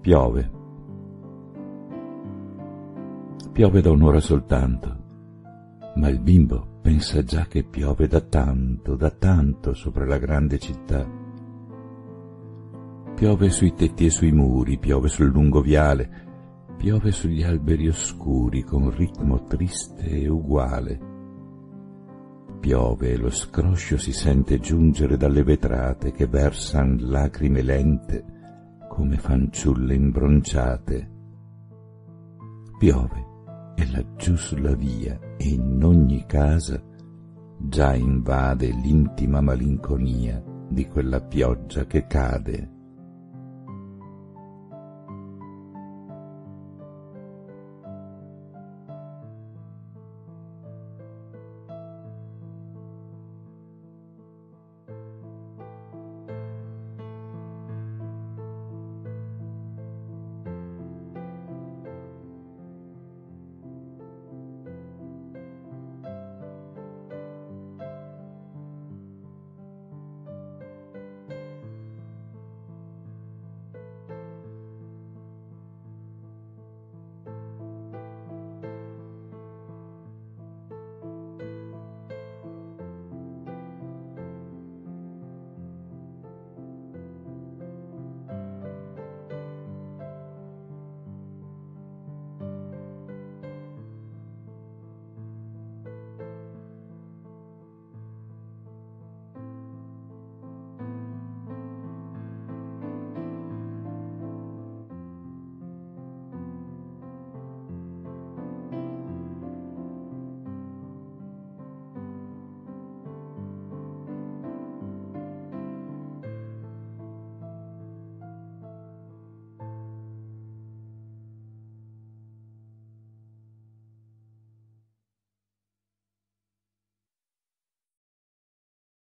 Piove. Piove da un'ora soltanto, ma il bimbo pensa già che piove da tanto, da tanto sopra la grande città. Piove sui tetti e sui muri, piove sul lungo viale, piove sugli alberi oscuri con ritmo triste e uguale. Piove e lo scroscio si sente giungere dalle vetrate che versan lacrime lente come fanciulle imbronciate. Piove e laggiù sulla via e in ogni casa già invade l'intima malinconia di quella pioggia che cade